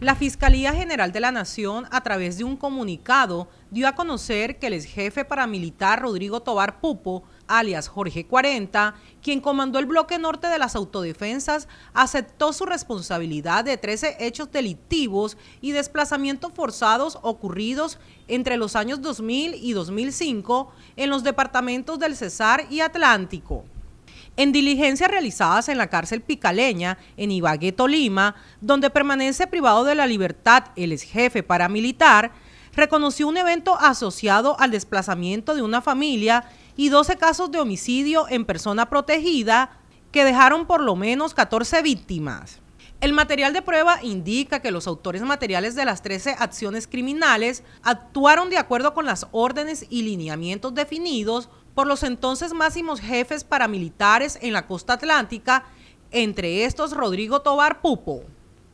La Fiscalía General de la Nación, a través de un comunicado, dio a conocer que el ex jefe paramilitar Rodrigo Tobar Pupo, alias Jorge 40, quien comandó el bloque norte de las autodefensas, aceptó su responsabilidad de 13 hechos delictivos y desplazamientos forzados ocurridos entre los años 2000 y 2005 en los departamentos del Cesar y Atlántico. En diligencias realizadas en la cárcel picaleña, en Ibagué, Tolima, donde permanece privado de la libertad el ex jefe paramilitar, reconoció un evento asociado al desplazamiento de una familia y 12 casos de homicidio en persona protegida que dejaron por lo menos 14 víctimas. El material de prueba indica que los autores materiales de las 13 acciones criminales actuaron de acuerdo con las órdenes y lineamientos definidos por los entonces máximos jefes paramilitares en la costa atlántica, entre estos Rodrigo Tobar Pupo.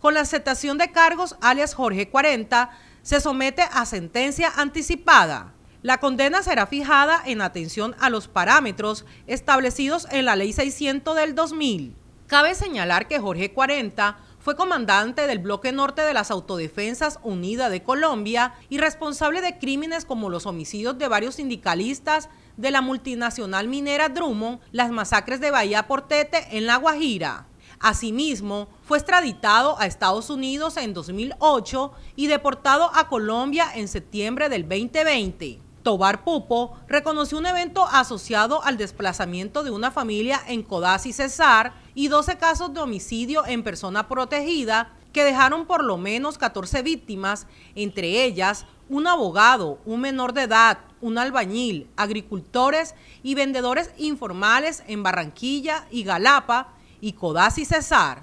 Con la aceptación de cargos, alias Jorge 40, se somete a sentencia anticipada. La condena será fijada en atención a los parámetros establecidos en la Ley 600 del 2000. Cabe señalar que Jorge 40 fue comandante del bloque norte de las Autodefensas Unidas de Colombia y responsable de crímenes como los homicidios de varios sindicalistas de la multinacional minera Drummond, las masacres de Bahía Portete en La Guajira. Asimismo, fue extraditado a Estados Unidos en 2008 y deportado a Colombia en septiembre del 2020. Tobar Pupo reconoció un evento asociado al desplazamiento de una familia en Codazzi Cesar y 12 casos de homicidio en persona protegida que dejaron por lo menos 14 víctimas, entre ellas un abogado, un menor de edad, un albañil, agricultores y vendedores informales en Barranquilla y Galapa y Codazzi Cesar.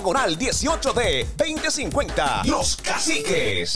Diagonal 18D 2050. Los Caciques.